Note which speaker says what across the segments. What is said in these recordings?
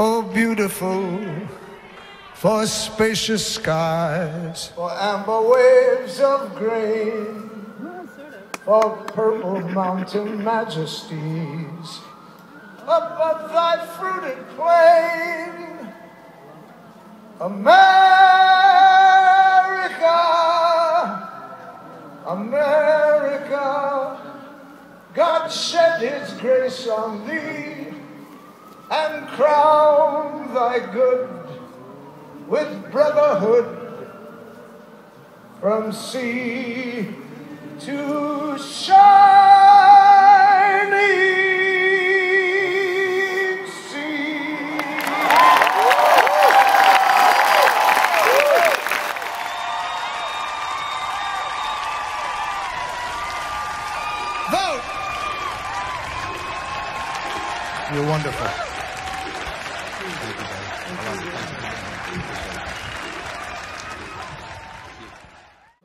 Speaker 1: Oh, beautiful for spacious skies, for amber waves of grain, for purple mountain majesties above thy fruited plain. America, America, God shed his grace on thee and crown thy good with brotherhood from sea to shining sea. Vote! You're wonderful.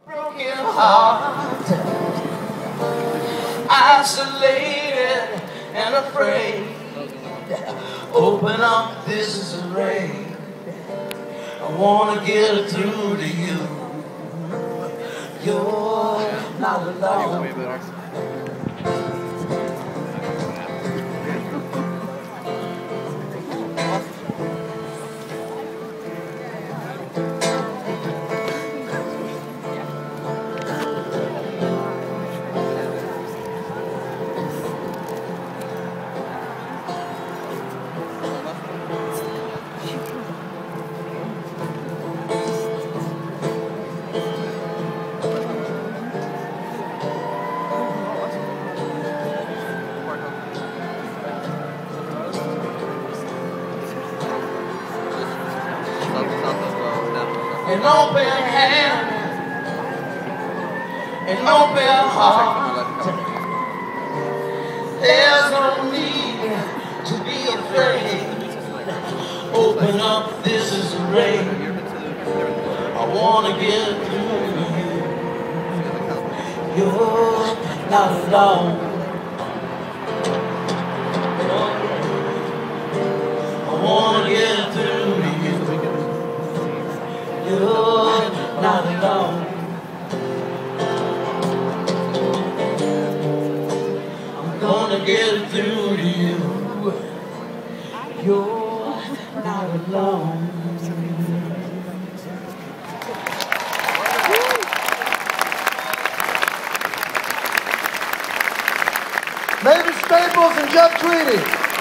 Speaker 2: Broken heart, isolated and afraid. Open up, this rain. I wanna get it through to you. You're not alone. An open hand, an open heart. There's no need to be afraid. Open up, this is the rain. I wanna get through to you. You're not alone. You're not alone. I'm gonna get through to you. You're not alone.
Speaker 1: Mavis Staples and Jeff Tweedy.